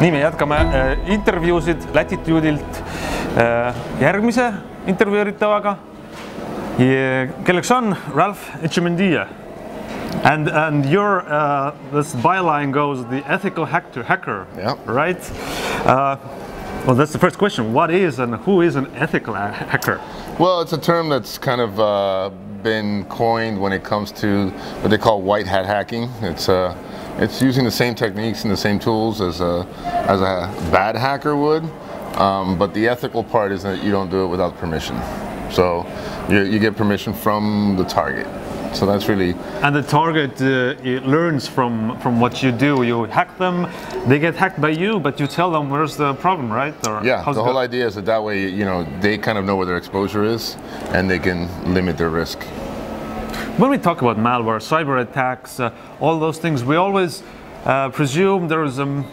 nii, me jätkame äh, intervjuusid Latitude'ilt äh, järgmise intervjueeritavaga, kelleks on Ralph Echemendia. And and your uh, this byline goes the ethical hacker hacker, Yeah. right? Uh, well, that's the first question. What is and who is an ethical hacker? Well, it's a term that's kind of uh, been coined when it comes to what they call white hat hacking. It's uh, it's using the same techniques and the same tools as a as a bad hacker would, um, but the ethical part is that you don't do it without permission. So you, you get permission from the target. So that's really And the target uh, it learns from from what you do. You hack them, they get hacked by you, but you tell them where's the problem, right? Or yeah. The whole idea is that that way you know they kind of know where their exposure is and they can limit their risk. When we talk about malware, cyber attacks, uh, all those things, we always uh, presume there is um,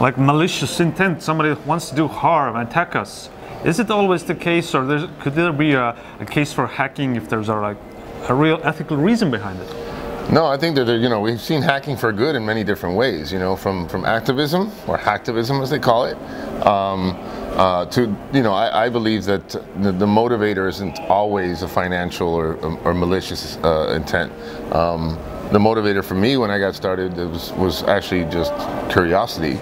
like malicious intent. Somebody wants to do harm, attack us. Is it always the case, or there's, could there be a, a case for hacking if there's a, like a real ethical reason behind it? No, I think that you know we've seen hacking for good in many different ways. You know, from from activism or hacktivism as they call it, um, uh, to you know I, I believe that the, the motivator isn't always a financial or, or malicious uh, intent. Um, the motivator for me when I got started was, was actually just curiosity.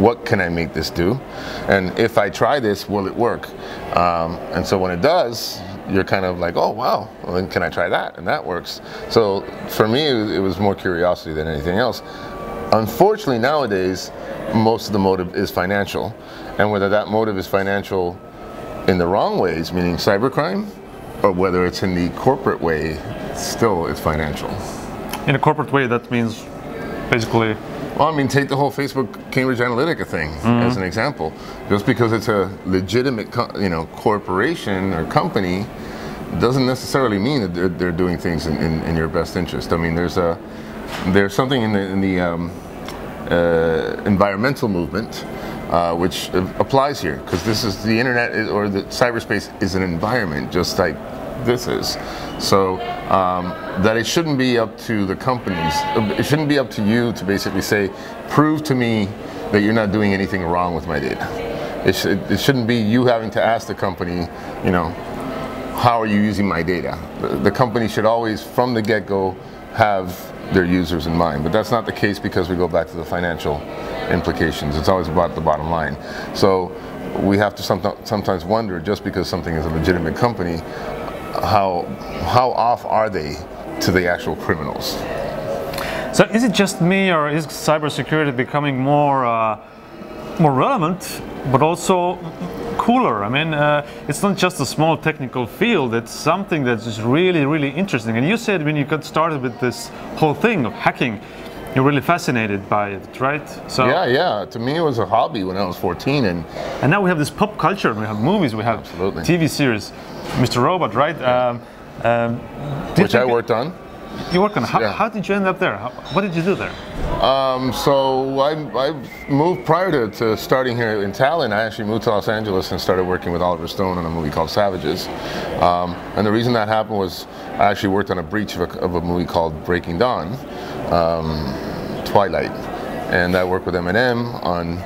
What can I make this do? And if I try this, will it work? Um, and so when it does, you're kind of like, oh wow, well, then can I try that? And that works. So for me, it was more curiosity than anything else. Unfortunately, nowadays, most of the motive is financial, and whether that motive is financial in the wrong ways, meaning cybercrime, or whether it's in the corporate way, still it's financial. In a corporate way, that means basically Well, I mean, take the whole Facebook Cambridge Analytica thing as an example. Just because it's a legitimate, co- you know, corporation or company, doesn't necessarily mean that they're, they're doing things in, in, in your best interest. I mean, there's a there's something in the in the um, uh, environmental movement uh, which uh, applies here because this is the internet is, or the cyberspace is an environment just like this is. So um, that it shouldn't be up to the companies. It shouldn't be up to you to basically say, prove to me that you're not doing anything wrong with my data. It, should, it shouldn't be you having to ask the company, you know, how are you using my data? The, the company should always, from the get-go, have their users in mind. But that's not the case because we go back to the financial implications. It's always about the bottom line. So we have to sometimes wonder, just because something is a legitimate company, how how off are they to the actual criminals? So is it just me, or is cybersecurity becoming more uh, more relevant, but also cooler? I mean, uh, it's not just a small technical field; it's something that's just really, really interesting. And you said when you got started with this whole thing of hacking, you're really fascinated by it, right? So Yeah, yeah. To me, it was a hobby when I was 14, and and now we have this pop culture. We have movies. We have Absolutely. TV series, Mr. Robot, right? Um, um, which I worked on. You worked on. How, Yeah. how did you end up there? How, what did you do there? Um, so I, I moved prior to, to starting here in Tallinn. I actually moved to Los Angeles and started working with Oliver Stone on a movie called Savages. Um, and the reason that happened was I actually worked on a breach of a, of a movie called Breaking Dawn, um, Twilight, and I worked with Eminem on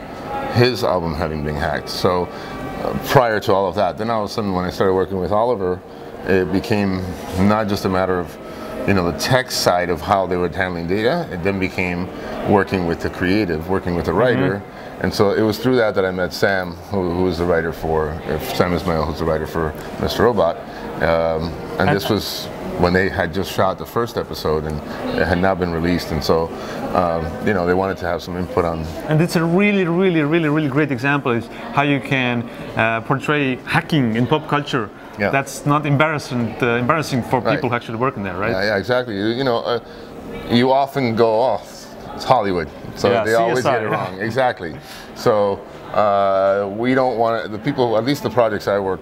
his album having been hacked. So uh, prior to all of that, then all of a sudden when I started working with Oliver, it became not just a matter of you know the tech side of how they were handling data. It then became working with the creative, working with the writer, and so it was through that that I met Sam, who, who is the writer for Sam Esmail, who's the writer for Mr. Robot, um, and this was when they had just shot the first episode and it had not been released, and so um, you know they wanted to have some input on And it's a really, really, really, really great example is how you can uh, portray hacking in pop culture. Yeah. That's not embarrassing, uh, embarrassing for Right. people who actually work in there, right? Yeah, yeah, exactly. You, you know, uh, you often go, oh, it's Hollywood, so Yeah, they always get it wrong. Exactly. So uh, we don't want the people, at least the projects I work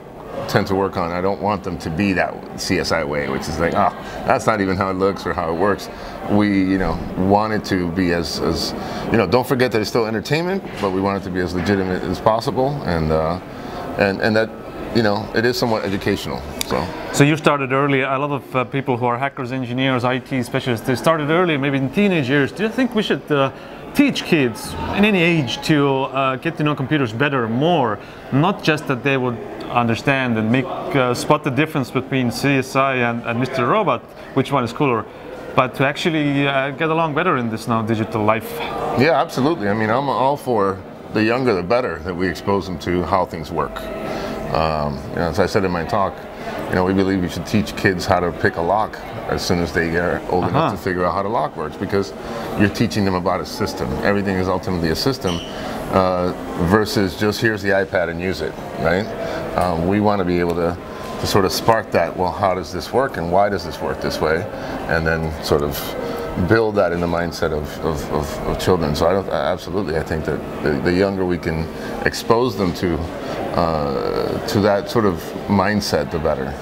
tend to work on. I don't want them to be that CSI way, which is like, oh, that's not even how it looks or how it works. We, you know, want it to be as, as you know, don't forget that it's still entertainment, but we want it to be as legitimate as possible, and uh, and and that, you know, it is somewhat educational. So. So you started early. A lot of uh, people who are hackers, engineers, IT specialists, they started early, maybe in teenage years. Do you think we should uh, teach kids in any age to uh, get to know computers better, more, not just that they would understand and make uh, spot the difference between CSI and, and Mr. Robot, which one is cooler, but to actually uh, get along better in this now digital life. Yeah, absolutely. I mean, I'm all for the younger the better that we expose them to how things work. Um, you know, as I said in my talk, you know, we believe we should teach kids how to pick a lock as soon as they get old Uh-huh. enough to figure out how the lock works because you're teaching them about a system. Everything is ultimately a system uh, versus just here's the iPad and use it, right? Um, we want to be able to, to sort of spark that, well, how does this work and why does this work this way? And then sort of build that in the mindset of, of, of, of children. So I don't, absolutely, I think that the, the younger we can expose them to, uh, to that sort of mindset, the better.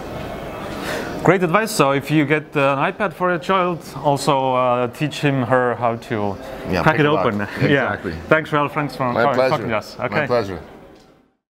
Great advice. So if you get an iPad for your child, also uh, teach him her how to Yeah, crack it a open. Exactly. Yeah. Thanks, Ralph. Thanks for My talking pleasure. to us. My Okay. pleasure.